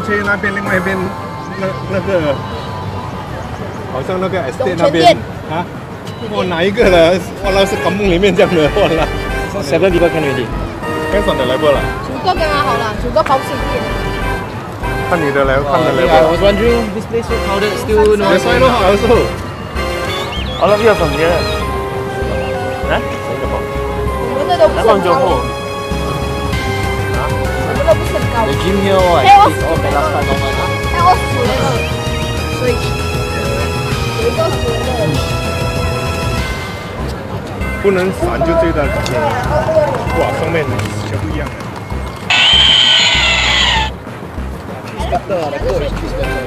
去那边另外一边，那那个，好像那个 S 店那边啊，我哪一个了？我老是搞墓里面这样的，我那。十个礼拜看到的，该上的来过了。主个刚刚好了，主个跑新店。看你的来，看你的来。我 w a this place called still no. That's why no. All of you，个跑。我们那都不是跑。啊？我们那不是。今天我还是第一我陪他看到晚上所以不能烦就这段时间哇上面全不一样。的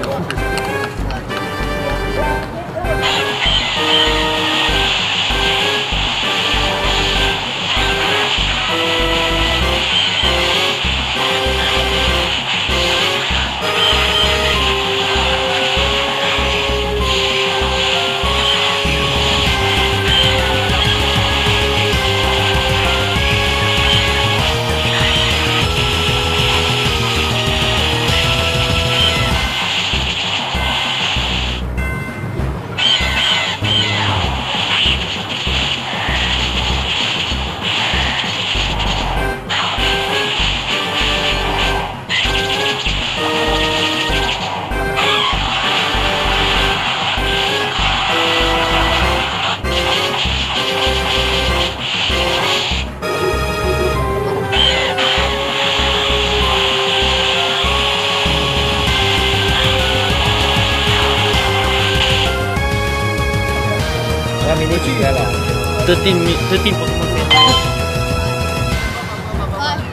这定面，这定不怎么平。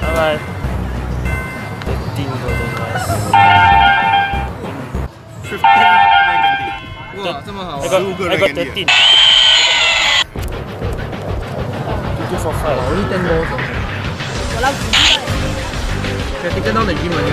拜拜。这地都。哇，这么好、十、五个人跟地。那个那个我一点多钟，我。听到你英文了。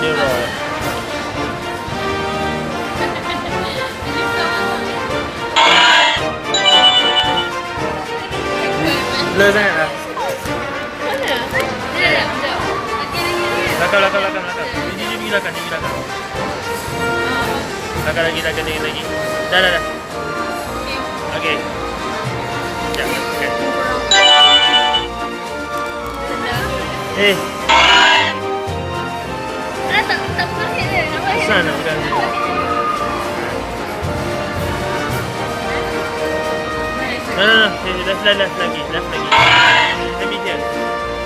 Dia eh. Blur sangat lah. Belakang, belakang, belakang, belakang. Ni, ni, ni, ni belakang, ni belakang. Belakang lagi, belakang lagi, lagi. Dah, dah, dah. Okey. Sekejap, okey. Eh, sana bukan. No, no, no. Eh, Left, left, left lagi. Left lagi. Let me here.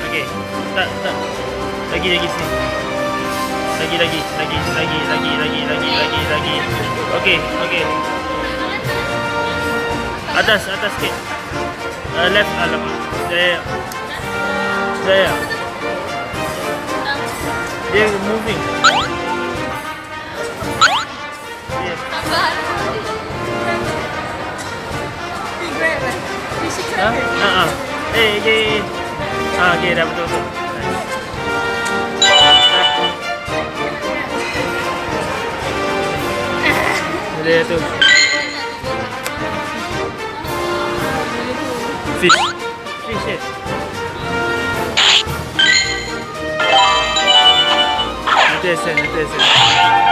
Okay. Tak, tak. Lagi, lagi sini. Lagi, lagi. Lagi, lagi, lagi, lagi, lagi, lagi, lagi. Okay, okay. Atas, atas sikit. Uh, left, alamak. There. There. Dia moving. Ha? Ha ah. Eh, okay. Ah, okay dah betul betul. Dia tu. Fish. Fish yes. Nanti esen, nanti esen.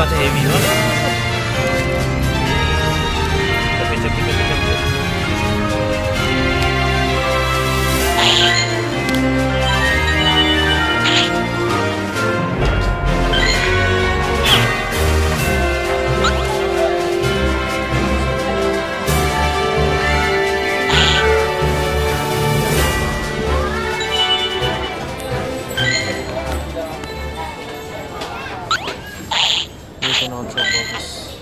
got heavier Diyos.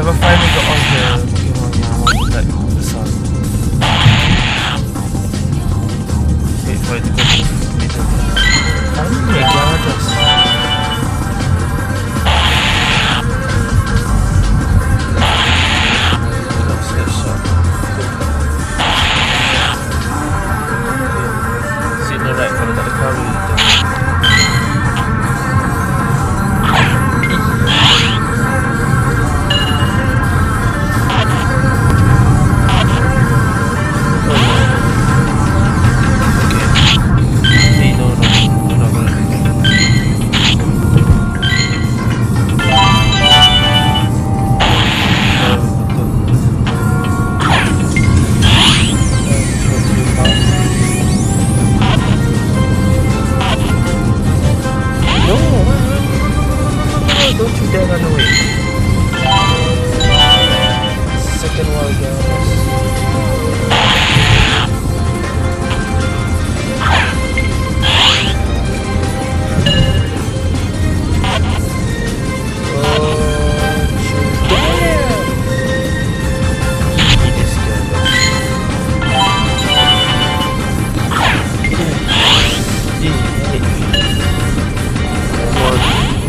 Have a fun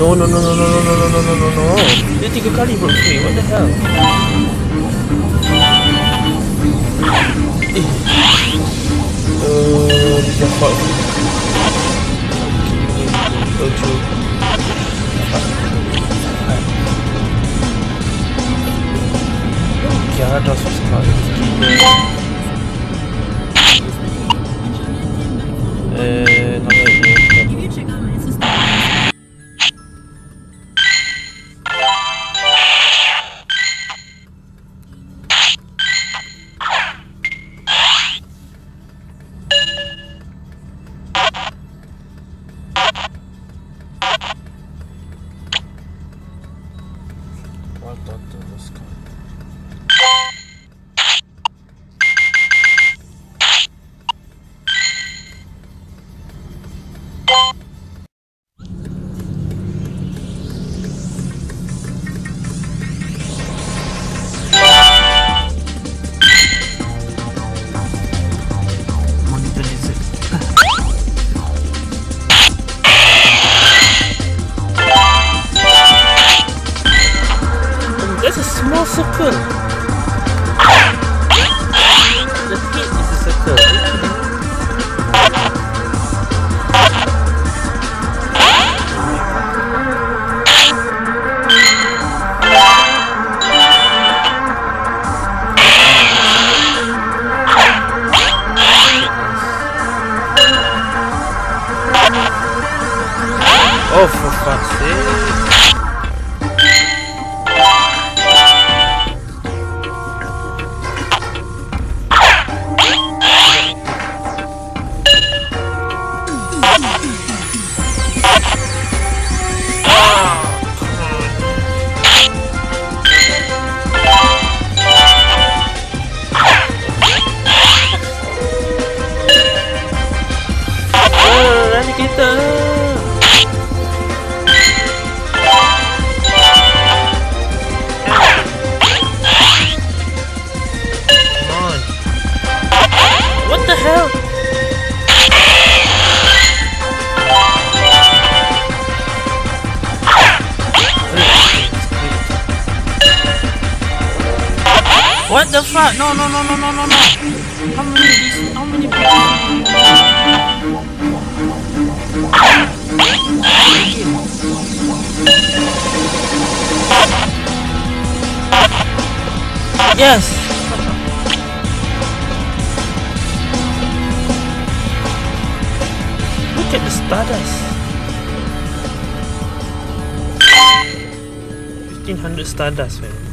No, no, no, no, no, no, no, no, no, no, no, no. Dia tiga kali bro. Wait, what the hell? Eh. Uh, this is fault. Don't you? Gyarados sekali. Eh, namanya No, no, no, no, no, no, no. How many? How many? Yes. Look at the stardust. Fifteen hundred stardust, man.